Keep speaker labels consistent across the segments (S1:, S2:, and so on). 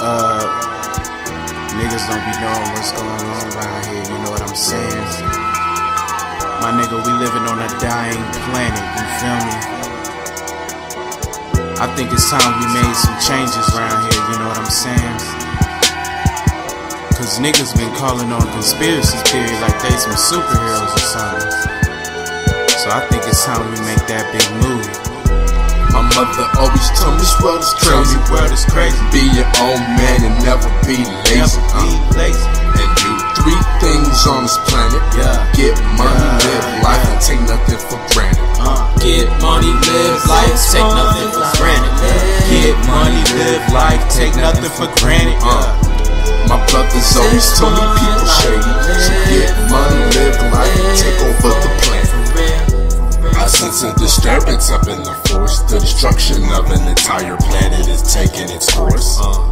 S1: Uh, niggas don't be knowing what's going on around here, you know what I'm saying? My nigga, we living on a dying planet, you feel me? I think it's time we made some changes around here, you know what I'm saying? Cause niggas been calling on Konspiracy Theory like they some superheroes or something. So I think it's time we make that big move.
S2: My mother always told me this world is
S1: Tell
S2: crazy.
S1: me world is crazy.
S2: Be your own man and never be lazy.
S1: Never be
S2: Uh,
S1: lazy.
S2: and do three things on this planet.
S1: Yeah.
S2: Get money,
S1: Yeah,
S2: live life, and take nothing for granted.
S1: Uh.
S3: Get money, live life, take nothing for granted.
S1: Get money, live life, take nothing for granted.
S2: Uh, my brothers always told me people shady. Is taking its course. Uh,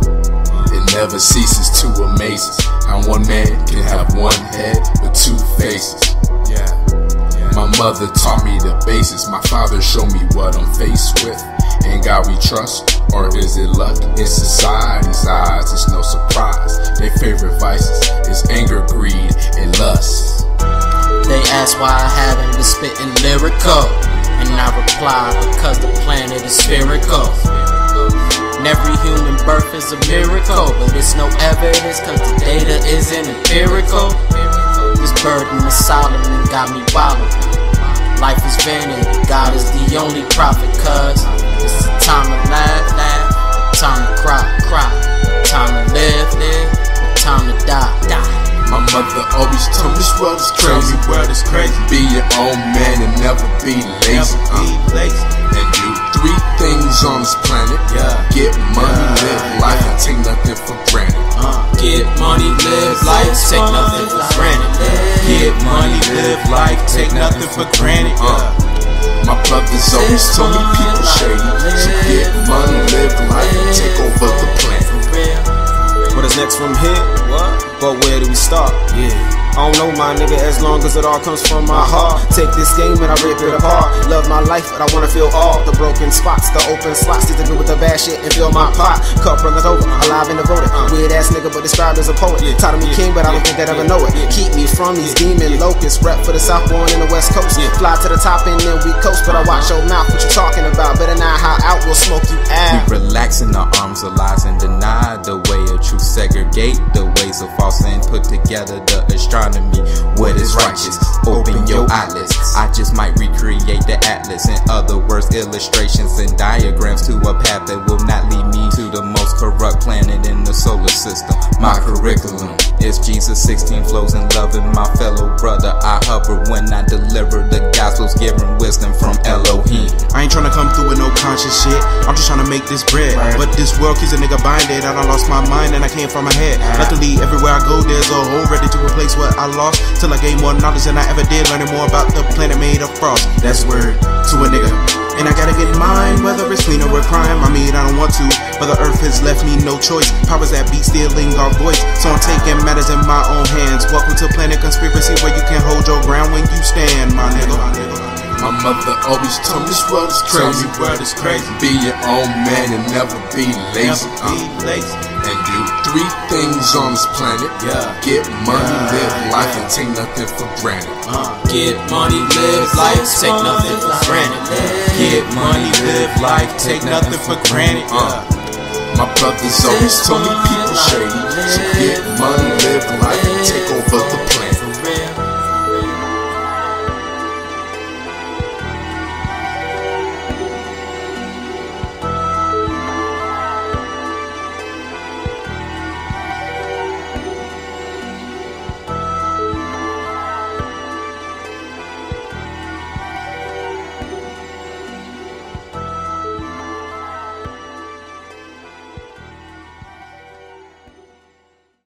S2: it never ceases to amaze us how one man can have one head with two faces. My mother taught me the basics. My father showed me what I'm faced with. In God we trust, or is it luck? In society's eyes, it's no surprise. Their favorite vices is anger, greed, and lust.
S3: They ask why I haven't been spitting lyrical. And I reply, because the planet is spherical. And every human birth is a miracle. But it's no evidence, cause the data isn't empirical. This burden of Solomon got me wallowed. Life is vanity, God is the only prophet, cuz it's a time to laugh, laugh, a time to cry, cry, time to live, live, time to die, die.
S2: My mother always told me this world is crazy.
S1: world is crazy.
S2: Be your own man and never be lazy.
S1: Never
S2: Uh,
S1: be lazy.
S2: and do three things on this planet.
S1: Yeah.
S2: Take nothing for granted.
S3: Get money, live life, take nothing for granted.
S2: Uh, my brothers always told me people shady. So get money, live life, take over the planet.
S4: What is next from here? What? But where do we start?
S1: Yeah.
S4: I don't know, my nigga, as long as it all comes from my heart. Take this game and I rip it apart. Love my life, but I wanna feel all the broken spots, the open slots. Stick with the bad shit and fill my pot. Cup runneth over, alive and devoted. Weird ass nigga, but described as a poet. Title me king, but I don't think they'd ever know it. Keep me from these demon locusts. Rep for the South, born in the West Coast. Fly to the top and then we coast. But I uh-huh. watch your mouth, what you talking about. Better not how out, we'll smoke you out.
S5: We relax in the arms of lies and deny the way of truth. Segregate the ways of false and put together the astronomy. What is righteous? Open your eyelids. I just might recreate the atlas. In other words, illustrations and diagrams to a path that will not lead me to the most corrupt planet in the solar system. My curriculum is Jesus 16 flows in loving my fellow brother. I hover when I deliver the gospels, giving wisdom from Elohim.
S1: I ain't tryna come through with no conscious shit. I'm just tryna make this bread. But this world keeps a nigga binded. I lost my mind and I can't find my head. Luckily, everywhere I go, there's a hole ready to replace what I lost. Till I gain more knowledge than I ever did. Learning more about the planet made of frost. That's word to a nigga. And I gotta get mine, whether it's clean or a crime. I mean, I don't want to, but the earth has left me no choice. Powers that be stealing our voice. So I'm taking matters in my own hands. Welcome to Planet Konspiracy, where you can hold your ground when you stand, my nigga.
S2: My mother always told me this world is
S1: Tell
S2: crazy.
S1: me world is crazy.
S2: Be your own man and never be lazy.
S1: Never
S2: Uh,
S1: be lazy.
S2: and do three things on this planet.
S1: Yeah.
S2: Get money,
S1: Yeah,
S2: live life,
S1: yeah.
S2: and take nothing for granted.
S3: Get money, live life, take nothing for granted.
S1: Get money, live life, take nothing for granted.
S2: Uh, my brothers always told me people shady. So get money, live life, and take over the planet.